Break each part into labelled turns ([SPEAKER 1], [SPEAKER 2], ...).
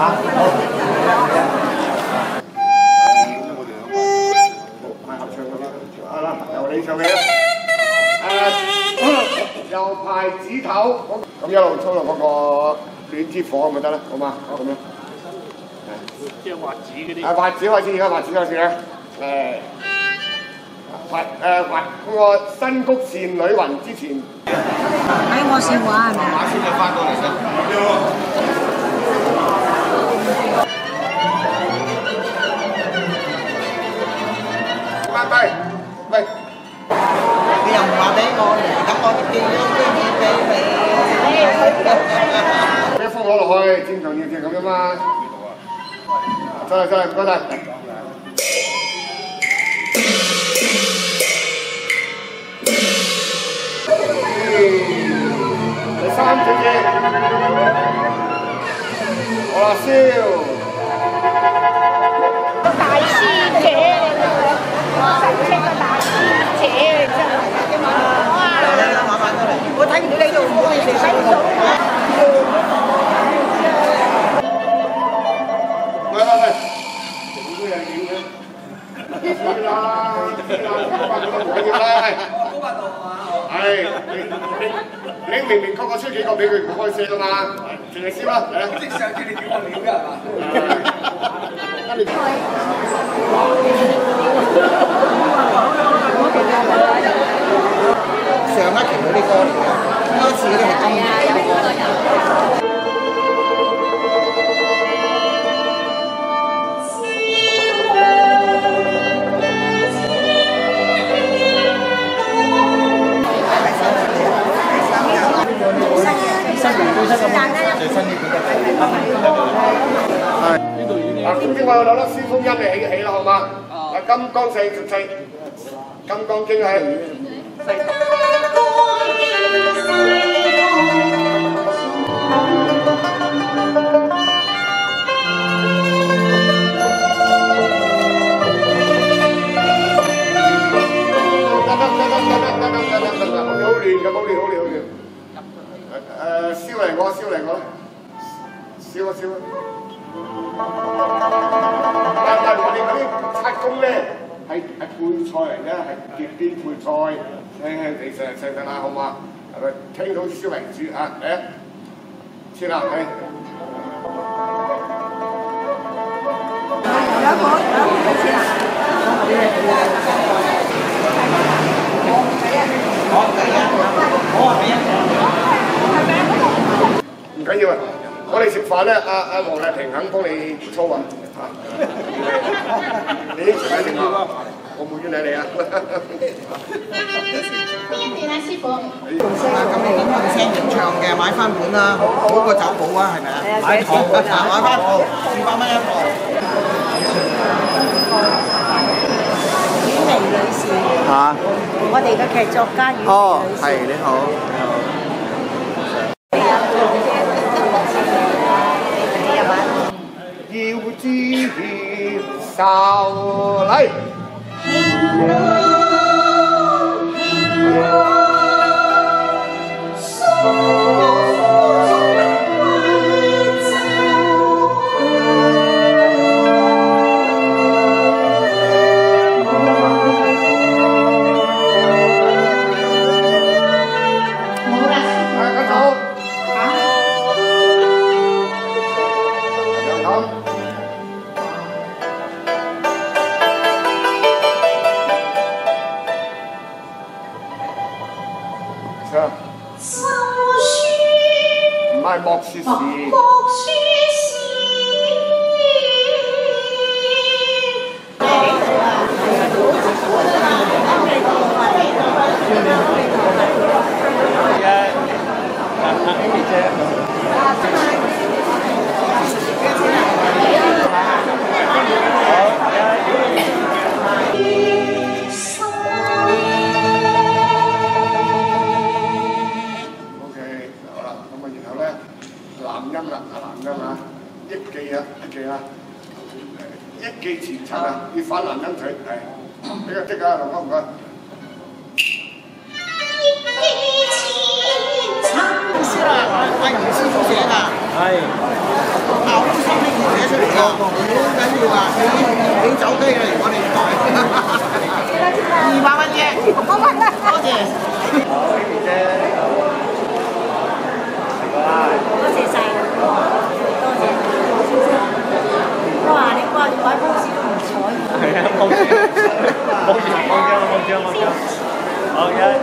[SPEAKER 1] 啊，
[SPEAKER 2] 好。係啦，由你唱起啦。誒，右排指頭，咁一路操落嗰個暖支火咪得啦，好嘛？咁樣。
[SPEAKER 3] 即係畫紙嗰啲。
[SPEAKER 2] 啊，畫紙開始，而家畫紙開始啦。誒，畫誒畫嗰個新谷線女雲之前。
[SPEAKER 1] 喺我笑話係咪啊？
[SPEAKER 2] 馬先就翻到嚟啦。翻低，喂。
[SPEAKER 4] 你又唔話俾我，咁我寄咗啲嘢俾你。
[SPEAKER 2] 俾封攞落去，正常要正咁樣嘛。真係真我
[SPEAKER 4] 睇唔到你度，我哋成身數。
[SPEAKER 2] 喂喂喂，整多人影嘅，知啦，知啦，翻咗唔緊要啦，係。係，你你你明明確確出幾個俾佢唔開聲㗎嘛，淨係燒啦，嚟啦。即上次你叫我料㗎係嘛？
[SPEAKER 4] 上一期嗰啲歌嚟㗎，呢次嗰啲係今期嘅歌。
[SPEAKER 2] 我有兩粒先鋒音嚟起起啦，好嘛？嗱，金剛四十四，金剛經係。好乱嘅，好乱，好乱，好乱。诶，烧嚟我，烧嚟我，烧啊烧啊！但系我哋嗰啲七公咧系系配菜嚟嘅，系碟边配菜， 輕輕地食食得啦，好嘛？係咪聽到燒為主啊？誒，切啦，係。
[SPEAKER 1] 有一個有一個錢啊！
[SPEAKER 2] 唔緊要啊！我哋食飯咧，阿阿黃麗萍肯幫你操啊！嚇，你食緊食飯，我冇冤你你啊！
[SPEAKER 5] 邊邊啊，師傅？
[SPEAKER 4] 咁你咁用聲型唱嘅，買翻本啦，好過走寶啊，係咪啊？買糖啊，買翻套，二百蚊一套。
[SPEAKER 1] 婉薇女士，
[SPEAKER 4] 嚇！
[SPEAKER 1] 我哋嘅劇作家
[SPEAKER 4] 哦
[SPEAKER 1] 薇女，士。
[SPEAKER 4] 係你好，你好。
[SPEAKER 2] 要知受禮。
[SPEAKER 5] 冇
[SPEAKER 2] 莫莫须是。記啊，憶記啊，憶記前塵啊，要反男音腿，係比較即啊，龍哥唔該。
[SPEAKER 4] 師啦，阿袁師傅寫㗎，係好心拎佢寫出嚟㗎，好緊要啊！你你走雞嘅，我哋袋二百蚊啫，多謝。
[SPEAKER 1] 多謝晒，多謝。哇！你掛住擺 pose 都唔睬我。
[SPEAKER 3] 係啊，冇事，冇事，冇驚，冇驚，冇驚。好，一、二。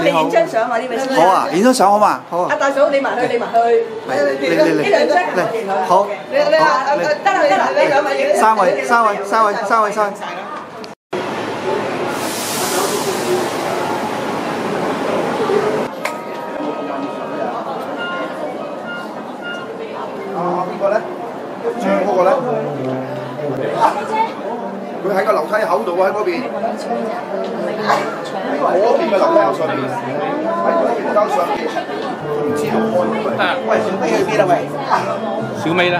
[SPEAKER 6] 幫你影張相啊，呢位先生。
[SPEAKER 7] 好啊，影張相好嘛？好啊，
[SPEAKER 6] 阿大嫂，你埋去，你埋去。
[SPEAKER 7] 嚟嚟嚟嚟
[SPEAKER 6] 呢兩張
[SPEAKER 7] 好
[SPEAKER 6] 嘅。你你話得啦得啦，你兩位影。
[SPEAKER 7] 三位三位三位三位三位。啊邊個咧？最嗰個咧？佢喺個樓梯口度啊，喺嗰邊。嗰邊嘅樓梯口上邊，喺嗰邊樓上邊，唔知道開？
[SPEAKER 4] 喂，小飛去邊啦？喂，
[SPEAKER 3] 小美啦。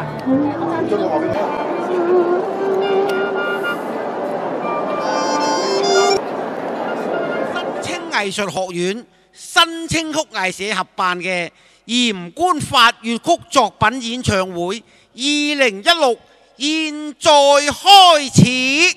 [SPEAKER 4] 新青藝術學院新青曲藝社合辦嘅鹽官法粵曲作品演唱會，二零一六現在開始。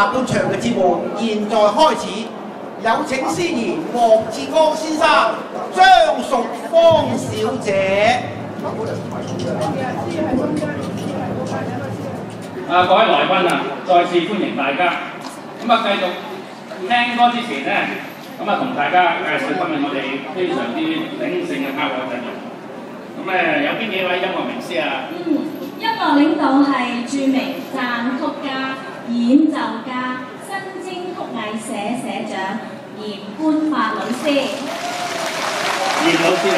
[SPEAKER 4] 下半場嘅節目現在開始，有請司儀莫志剛先生、張淑芳小姐。
[SPEAKER 8] 啊，各位來賓啊，再次歡迎大家。咁啊，繼續聽歌之前咧，咁啊同大家介紹今日我哋非常之鼎盛嘅交響陣容。咁誒有邊幾位音樂名師啊？
[SPEAKER 9] 嗯，音樂領導係著名讚曲家。演奏家、新精曲藝社社長嚴官發老師。
[SPEAKER 8] 嚴老師啊！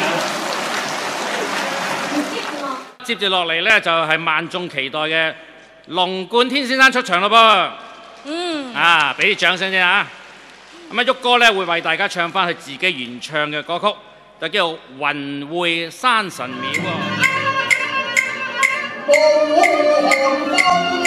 [SPEAKER 8] 接住落嚟咧，就係、是、萬眾期待嘅龍冠天先生出場咯噃。嗯。啊，俾啲掌聲先啊！咁啊，旭哥咧會為大家唱翻佢自己原唱嘅歌曲，就叫做《雲會山神廟》喎。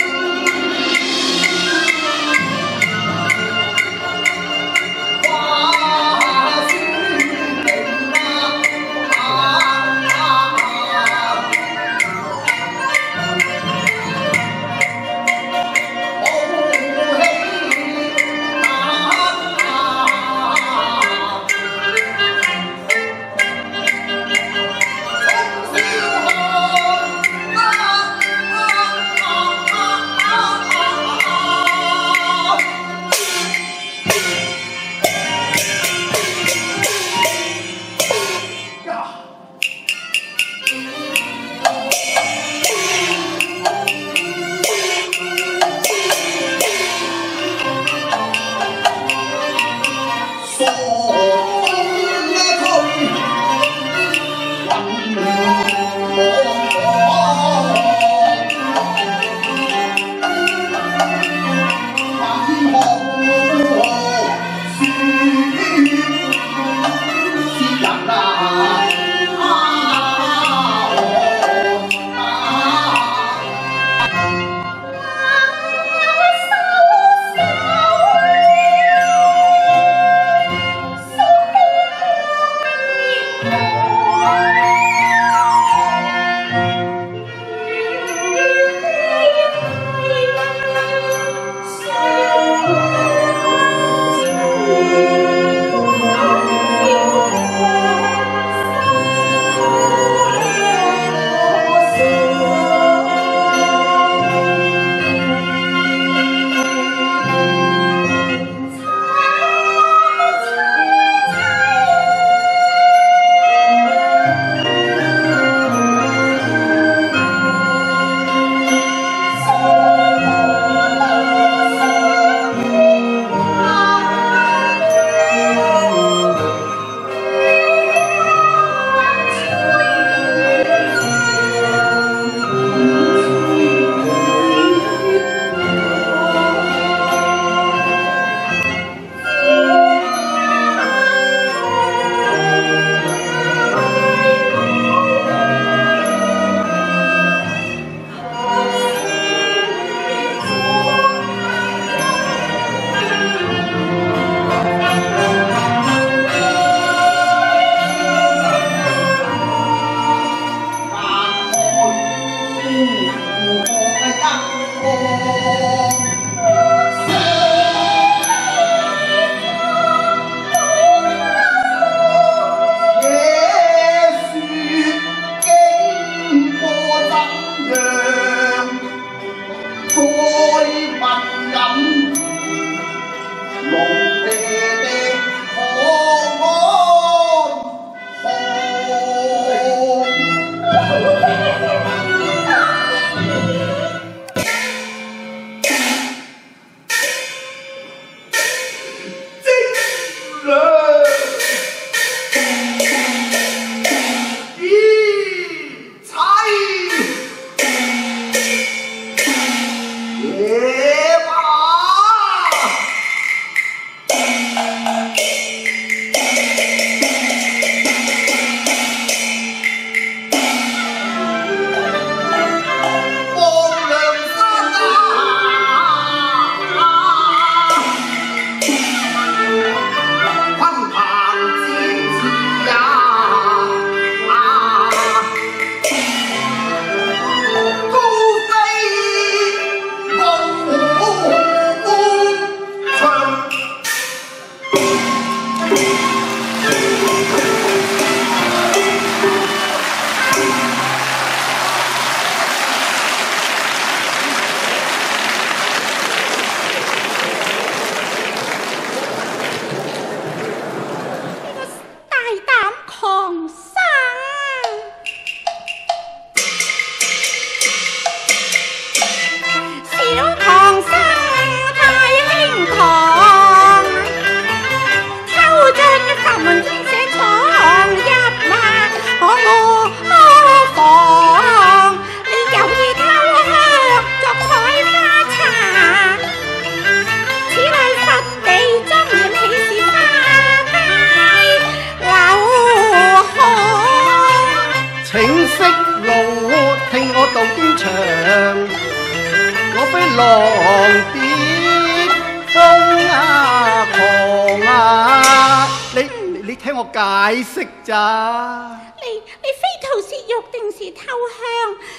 [SPEAKER 10] 解释咋？
[SPEAKER 5] 你你非投是肉定是偷香？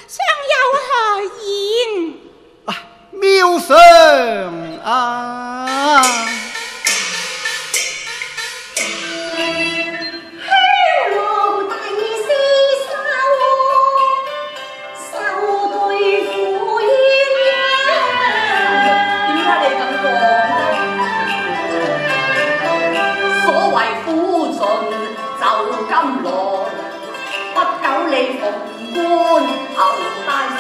[SPEAKER 5] 相有何言？
[SPEAKER 10] 啊，妙相啊！
[SPEAKER 4] 凤冠头戴上，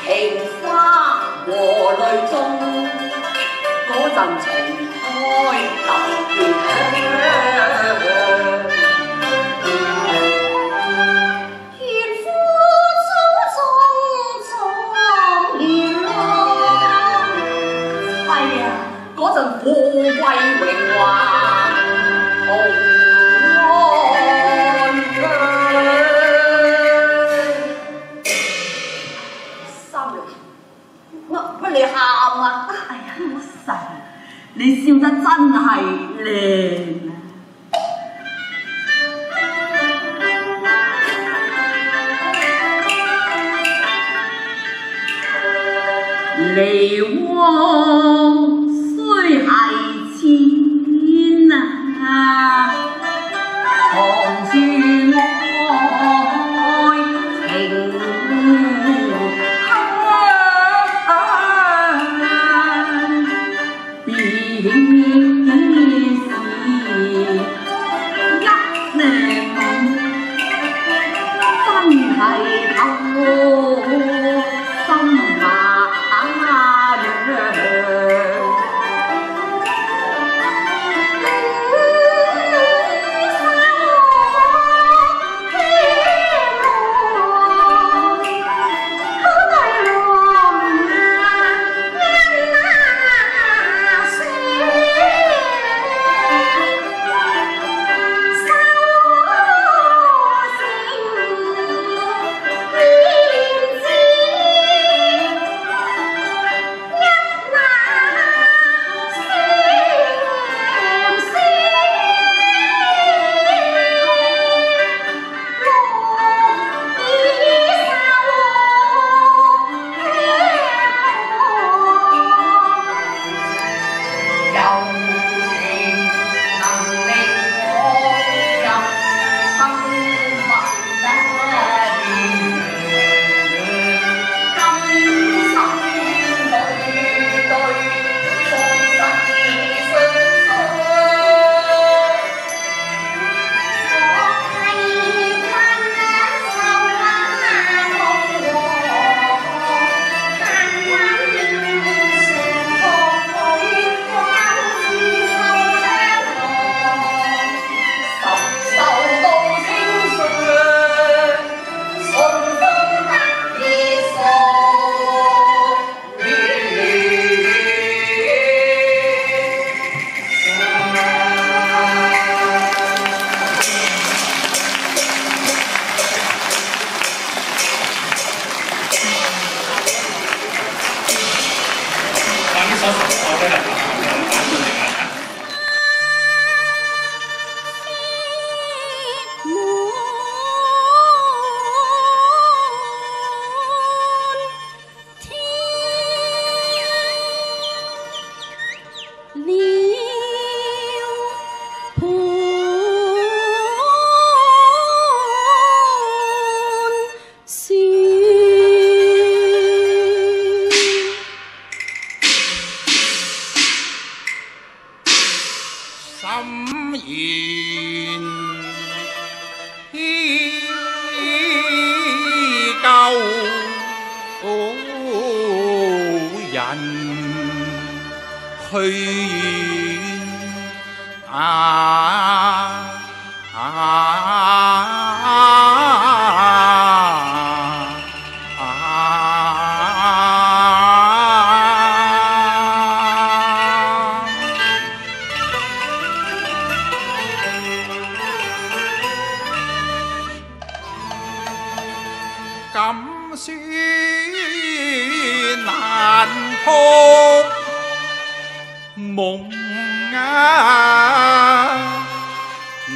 [SPEAKER 4] 情
[SPEAKER 5] 花和泪中，嗰阵重开道别香。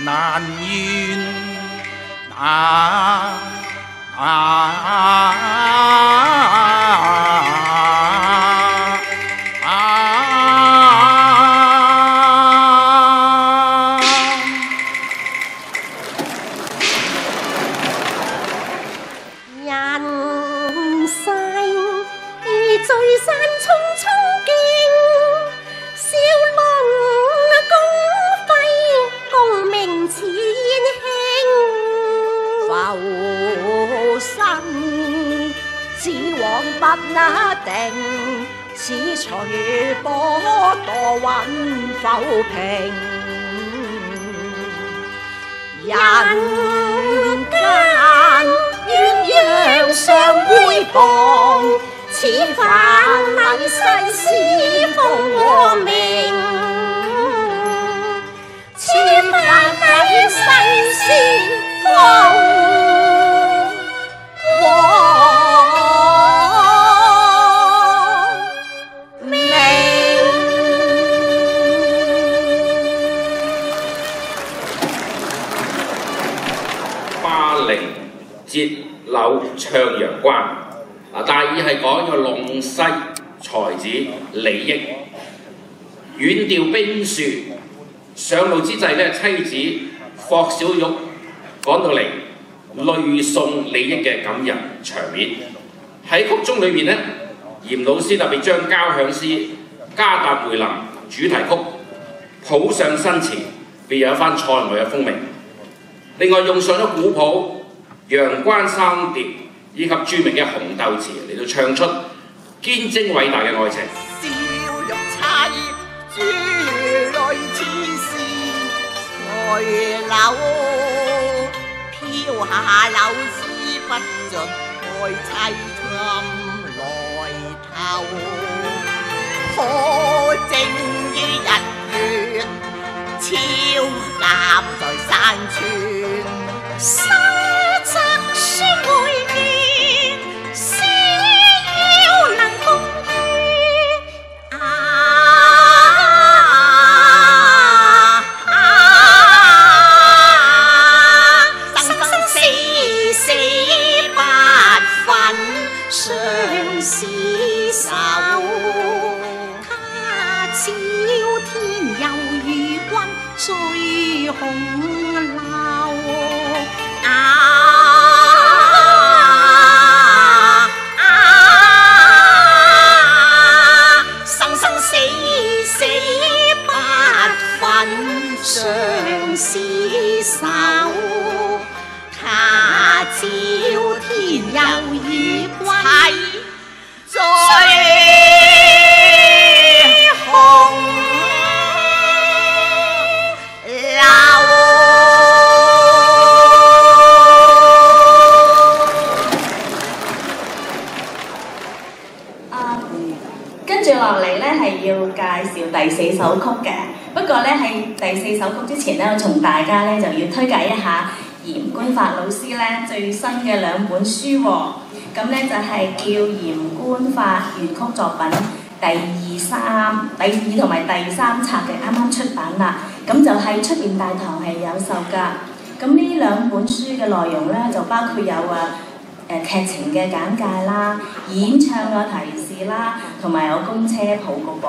[SPEAKER 5] 难言。啊啊。浮萍。人间鸳鸯相會傍，此番米世事奉和命。此番米世事奉
[SPEAKER 8] 遠調兵書，上路之際咧，妻子霍小玉趕到嚟，淚送李益嘅感人場面。喺曲中裏面呢，嚴老師特別將交響詩《加達梅林》主題曲譜上新詞，別有一番塞外嘅風味。另外用上咗古譜、陽關三疊以及著名嘅紅豆詞嚟到唱出堅貞偉大嘅愛情。
[SPEAKER 4] 笑容猜珠淚似是隨柳，飄下柳絲不盡，愛凄慘來頭。可正於日月，超鑑在山川。
[SPEAKER 9] 首曲嘅。不過呢，喺第四首曲之前呢，我同大家呢就要推介一下嚴官法老師呢最新嘅兩本書喎。咁呢就係叫《嚴官法原曲作品》第二三、第二同埋第三冊嘅，啱啱出版啦。咁就喺出邊大堂係有售㗎。咁呢兩本書嘅內容呢，就包括有啊。誒劇情嘅簡介啦、演唱嘅提示啦，同埋有公車譜嘅噃。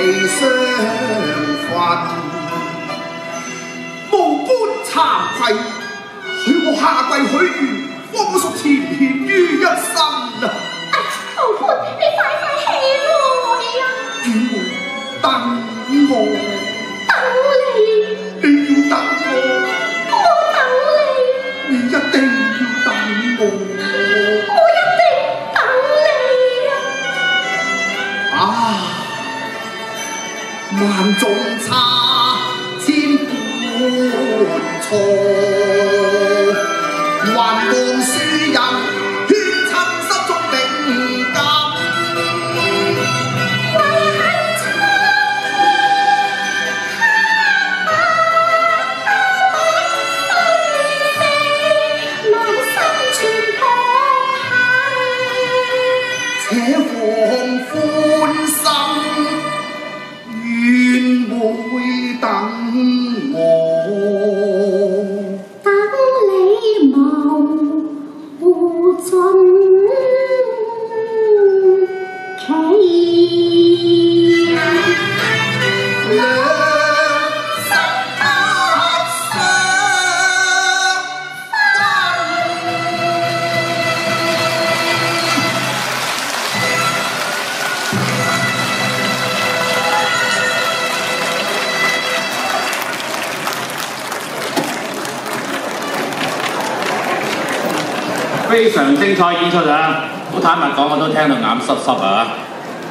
[SPEAKER 10] 地相分。无官惭愧，许我下跪许愿，方属前欠于一身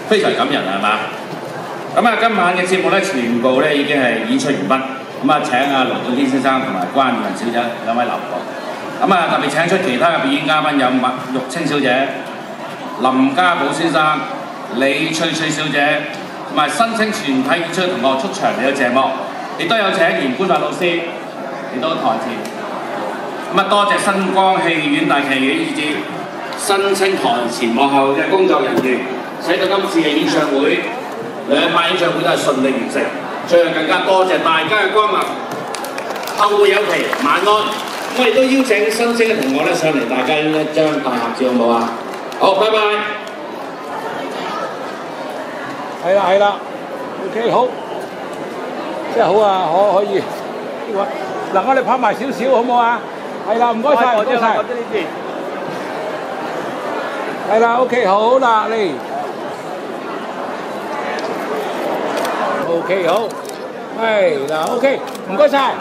[SPEAKER 8] 非常感人係嘛？咁啊，今晚嘅節目咧，全部咧已經係演出完畢。咁啊，請啊盧冠天先生同埋關裕仁小姐兩位留步。咁啊，特別請出其他嘅表演嘉賓有麥玉清小姐、林家寶先生、李翠翠小姐，同埋申請全體演出同學出場嚟到謝幕，亦都有請嚴官發老師嚟到台前。咁啊，多謝新光戲院大劇院以至新青台前幕後嘅工作人員，使到今次嘅演唱會兩晚演唱會都係順利完成。最後更加多謝大家嘅光臨，後會有期，晚安。我亦都邀請新星嘅同學咧上嚟，大家一張大合照好唔好啊？好，拜拜。
[SPEAKER 11] 係啦係啦，OK 好，真係好啊，可可以。嗱，我哋拍埋少少好唔好啊？係啦，唔該晒，唔該晒。係啦，OK 好啦，嚟。OK 好，係嗱 OK，唔該晒。